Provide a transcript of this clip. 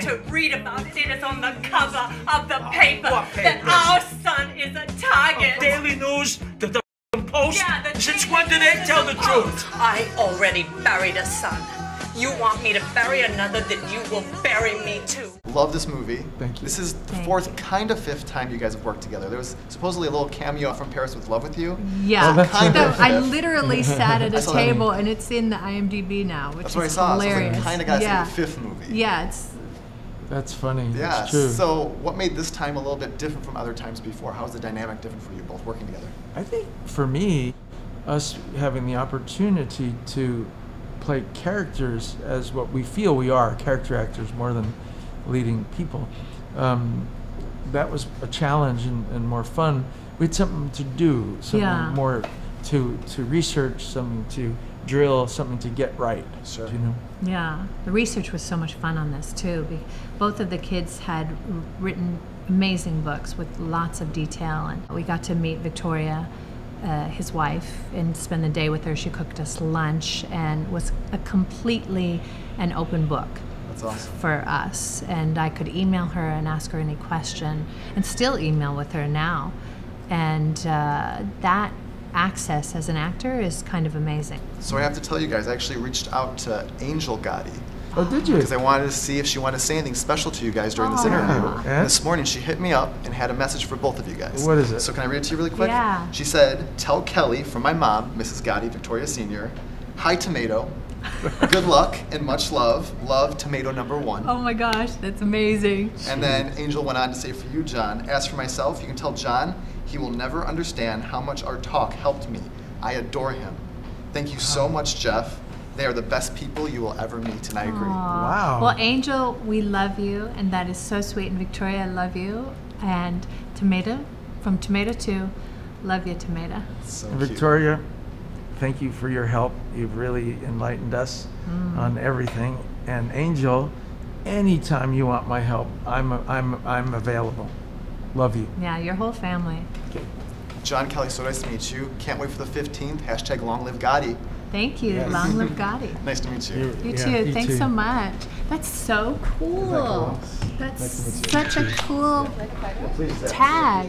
had to read about it. It is on the cover of the ah, paper what that our son is a target. Daily News, the, the Post. Yeah, the Since when do they tell the the truth? I already buried a son. You want me to bury another, then you will bury me too. Love this movie. Thank you. This is the Thank fourth, you. kind of fifth time you guys have worked together. There was supposedly a little cameo from Paris with Love with You. Yeah, that's kind No, of I literally sat at a table and it's in the IMDb now, which That's is what I saw. So I was hilarious. like, kind of got yeah. to the fifth movie. Yeah, it's That's funny. Yeah. It's true. So, what made this time a little bit different from other times before? How was the dynamic different for you both working together? I think for me, us having the opportunity to play characters as what we feel we are, character actors more than leading people, um, that was a challenge and, and more fun. We had something to do, something Yeah. more to to research, something to drill, something to get right. Sure. You know. Yeah, the research was so much fun on this too. Both of the kids had written amazing books with lots of detail, and we got to meet Victoria, uh, his wife, and spend the day with her. She cooked us lunch and was a completely an open book That's awesome. for us. And I could email her and ask her any question, and still email with her now. And uh, that access as an actor is kind of amazing. So, I have to tell you guys, I actually reached out to Angel Gotti Oh, did you? because I wanted to see if she wanted to say anything special to you guys during this interview. Oh. Aw. Yeah. This morning, she hit me up and had a message for both of you guys. What is it? So, can I read it to you really quick? Yeah. She said, Tell Kelly from my mom, Mrs. Gotti, Victoria Sr., hi, Tomato. Good luck and much love. Love, Tomato number one. Oh my gosh, that's amazing. And then Angel went on to say, for you, John, as for myself, you can tell John he will never understand how much our talk helped me. I adore him. Thank you so much, Jeff. They are the best people you will ever meet, and I agree. Wow. Well, Angel, we love you, and that is so sweet. And Victoria, I love you. And Tomato, from Tomato 2, love you, Tomato. So And cute. Victoria, thank you for your help. You've really enlightened us Mm. on everything. And Angel, anytime you want my help, I'm I'm I'm available. Love you. Yeah, your whole family. Okay. John Kelly, so nice to meet you. Can't wait for the 15th. Hashtag long live Gotti. Thank you. Yes. Long live Gotti. Nice to meet you. You- You yeah, too. Thanks so much. That's so cool. cool? That's Nice to meet you. such a cool Please, uh, tag.